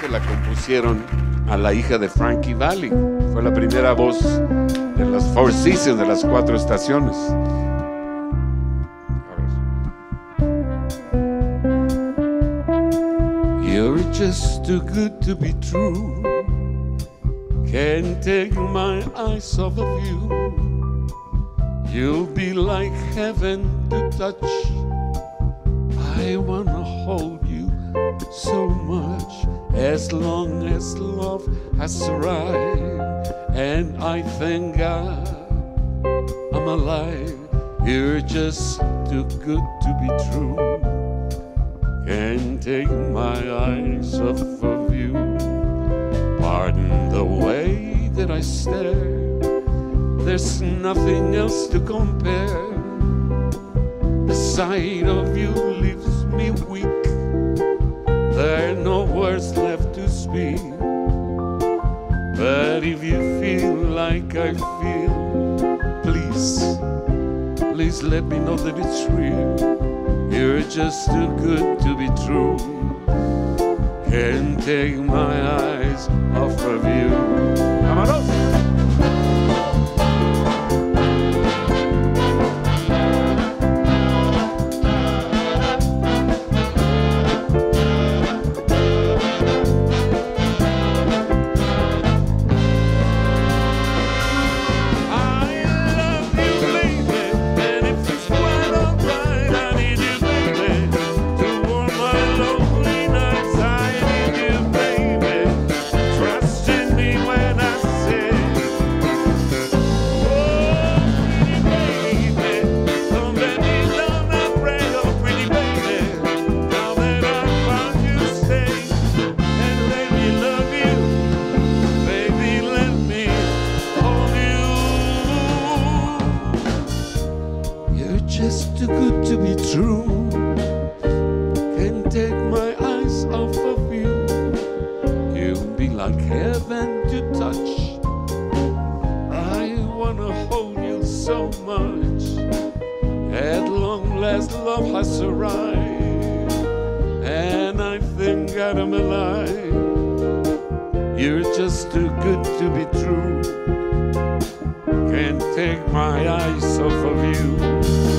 se la compusieron a la hija de Frankie Valli. Fue la primera voz de las Four Seasons, de las cuatro estaciones. You're just too good to be true. Can't take my eyes off of you. You'll be like heaven to touch. I wanna hold you so much as long as love has arrived. And I thank God I'm alive. You're just too good to be true. Can't take my eyes off of you. Pardon the way that I stare. There's nothing else to compare. The sight of you leaves me weak. But if you feel like I feel, please, please let me know that it's real. You're just too good to be true. Can't take my eyes off of you. Just too good to be true. Can't take my eyes off of you. You'll be like heaven to touch. I wanna hold you so much. At long last, love has arrived, and I think I'm alive. You're just too good to be true. Can't take my eyes off of you.